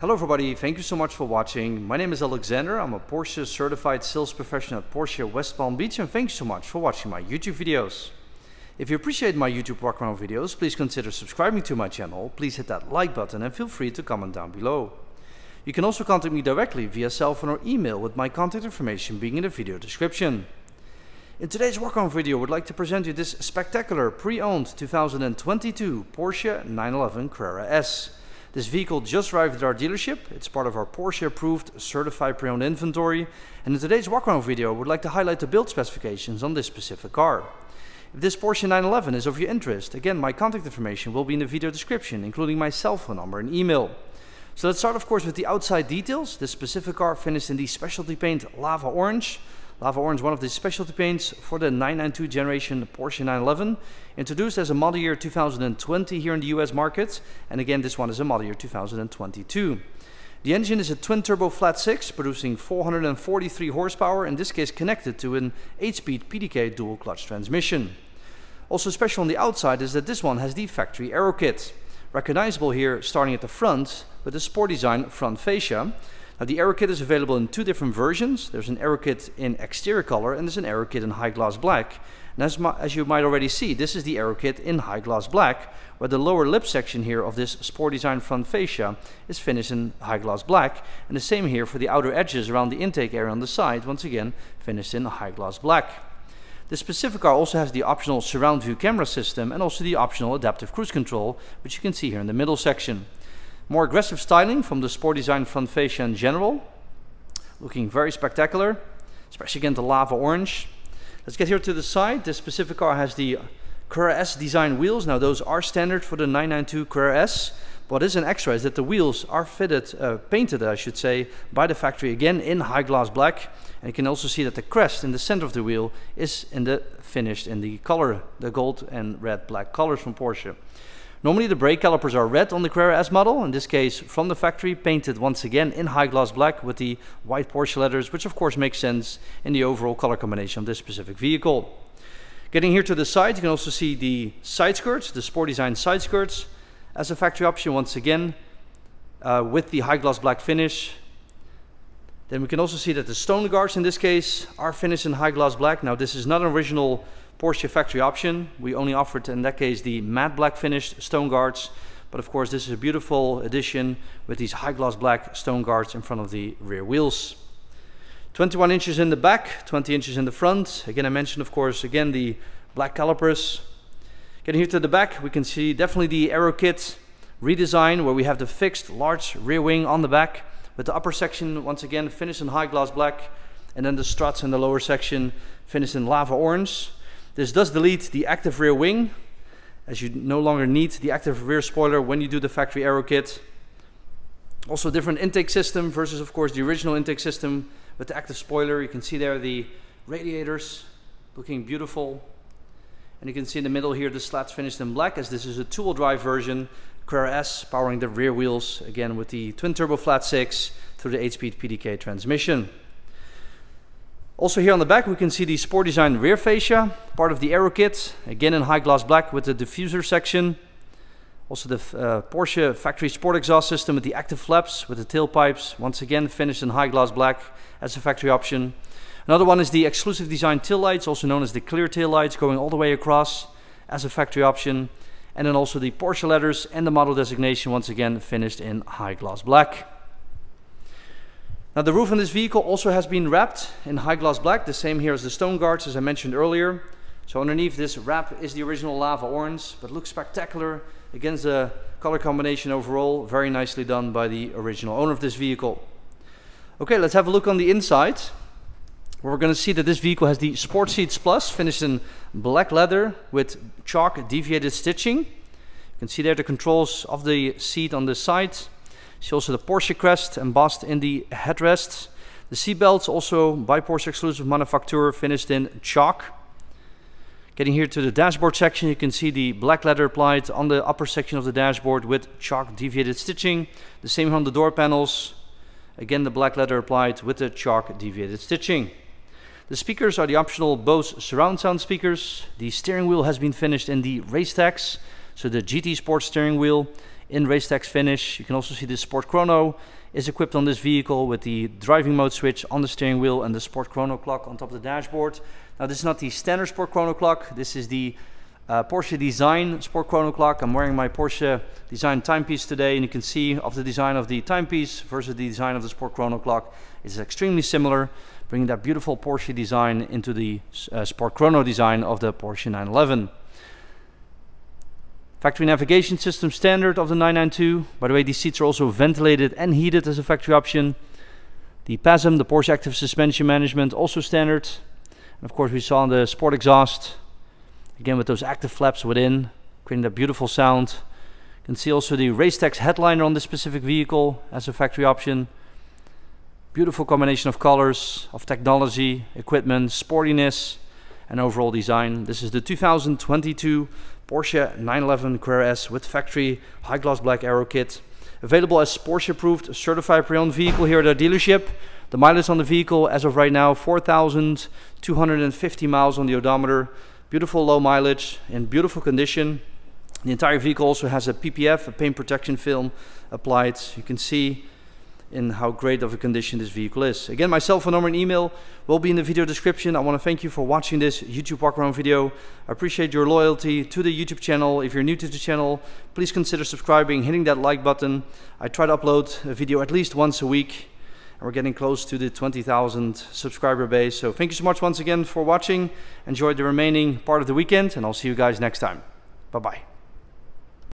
Hello everybody, thank you so much for watching. My name is Alexander, I'm a Porsche certified sales professional at Porsche West Palm Beach and thank you so much for watching my YouTube videos. If you appreciate my YouTube walk around videos, please consider subscribing to my channel, please hit that like button and feel free to comment down below. You can also contact me directly via cell phone or email with my contact information being in the video description. In today's walk around video I would like to present you this spectacular pre-owned 2022 Porsche 911 Carrera S. This vehicle just arrived at our dealership. It's part of our Porsche approved certified pre-owned inventory. And in today's walk around video I would like to highlight the build specifications on this specific car. If this Porsche 911 is of your interest, again my contact information will be in the video description including my cell phone number and email. So let's start of course with the outside details. This specific car finished in the specialty paint Lava Orange. Lava Orange, one of the specialty paints for the 992 generation Porsche 911, introduced as a model year 2020 here in the US market, and again this one is a model year 2022. The engine is a twin turbo flat 6 producing 443 horsepower, in this case connected to an 8-speed PDK dual clutch transmission. Also special on the outside is that this one has the factory aero kit. Recognizable here starting at the front with the sport design front fascia now the Aero Kit is available in two different versions. There's an Aero Kit in exterior color and there's an Aero Kit in high gloss black. And as, as you might already see, this is the Aero Kit in high gloss black, where the lower lip section here of this sport design front fascia is finished in high gloss black. And the same here for the outer edges around the intake area on the side, once again finished in high gloss black. The specific car also has the optional surround view camera system and also the optional adaptive cruise control, which you can see here in the middle section. More aggressive styling from the sport design front fascia in general. Looking very spectacular, especially again the lava orange. Let's get here to the side. This specific car has the Carrera S design wheels. Now those are standard for the 992 Carrera S. What is an extra is that the wheels are fitted, uh, painted I should say, by the factory again in high gloss black. And you can also see that the crest in the center of the wheel is in the finished in the color, the gold and red black colors from Porsche. Normally the brake calipers are red on the Carrera S model, in this case from the factory, painted once again in high gloss black with the white Porsche letters, which of course makes sense in the overall color combination of this specific vehicle. Getting here to the side, you can also see the side skirts, the sport design side skirts, as a factory option once again, uh, with the high gloss black finish. Then we can also see that the stone guards in this case are finished in high gloss black. Now this is not an original Porsche factory option. We only offered in that case the matte black finished stone guards. But of course this is a beautiful addition with these high gloss black stone guards in front of the rear wheels. 21 inches in the back, 20 inches in the front. Again, I mentioned, of course, again, the black calipers. Getting here to the back, we can see definitely the Aero Kit redesign where we have the fixed large rear wing on the back with the upper section, once again, finished in high gloss black and then the struts in the lower section finished in lava orange. This does delete the active rear wing, as you no longer need the active rear spoiler when you do the factory aero kit. Also different intake system versus of course the original intake system with the active spoiler. You can see there the radiators looking beautiful. And you can see in the middle here the slats finished in black as this is a two-wheel drive version. Carrera S powering the rear wheels again with the twin turbo flat 6 through the 8-speed PDK transmission. Also here on the back we can see the Sport Design rear fascia, part of the Aero kit, again in high gloss black with the diffuser section. Also the uh, Porsche factory sport exhaust system with the active flaps with the tailpipes, once again finished in high gloss black as a factory option. Another one is the exclusive design tail lights, also known as the clear tail lights, going all the way across as a factory option. And then also the Porsche letters and the model designation, once again finished in high gloss black. Now the roof on this vehicle also has been wrapped in high gloss black, the same here as the stone guards as I mentioned earlier. So underneath this wrap is the original lava orange, but looks spectacular against the color combination overall. Very nicely done by the original owner of this vehicle. Okay, let's have a look on the inside. We're going to see that this vehicle has the Sport Seats Plus finished in black leather with chalk deviated stitching. You can see there the controls of the seat on the side. See also the Porsche crest embossed in the headrest. The seatbelts also by Porsche exclusive Manufaktur finished in chalk. Getting here to the dashboard section, you can see the black leather applied on the upper section of the dashboard with chalk deviated stitching. The same on the door panels. Again, the black leather applied with the chalk deviated stitching. The speakers are the optional Bose surround sound speakers. The steering wheel has been finished in the Racetex, so the GT Sport steering wheel in Racetex finish. You can also see the Sport Chrono is equipped on this vehicle with the driving mode switch on the steering wheel and the Sport Chrono clock on top of the dashboard. Now this is not the standard Sport Chrono clock, this is the uh, Porsche Design Sport Chrono clock. I'm wearing my Porsche Design timepiece today and you can see of the design of the timepiece versus the design of the Sport Chrono clock is extremely similar, bringing that beautiful Porsche design into the uh, Sport Chrono design of the Porsche 911. Factory navigation system standard of the 992. By the way, these seats are also ventilated and heated as a factory option. The PASM, the Porsche Active Suspension Management, also standard. And of course, we saw the Sport exhaust, again with those active flaps within, creating that beautiful sound. You can see also the Racetex headliner on this specific vehicle as a factory option. Beautiful combination of colors, of technology, equipment, sportiness, and overall design. This is the 2022 Porsche 911 Carrera S with factory high gloss black aero kit. Available as Porsche approved certified pre-owned vehicle here at our dealership. The mileage on the vehicle as of right now 4,250 miles on the odometer. Beautiful low mileage in beautiful condition. The entire vehicle also has a PPF, a paint protection film applied. You can see in how great of a condition this vehicle is. Again, my cell phone number and email will be in the video description. I want to thank you for watching this YouTube walk around video. I appreciate your loyalty to the YouTube channel. If you're new to the channel, please consider subscribing, hitting that like button. I try to upload a video at least once a week and we're getting close to the 20,000 subscriber base. So thank you so much once again for watching. Enjoy the remaining part of the weekend and I'll see you guys next time. Bye-bye.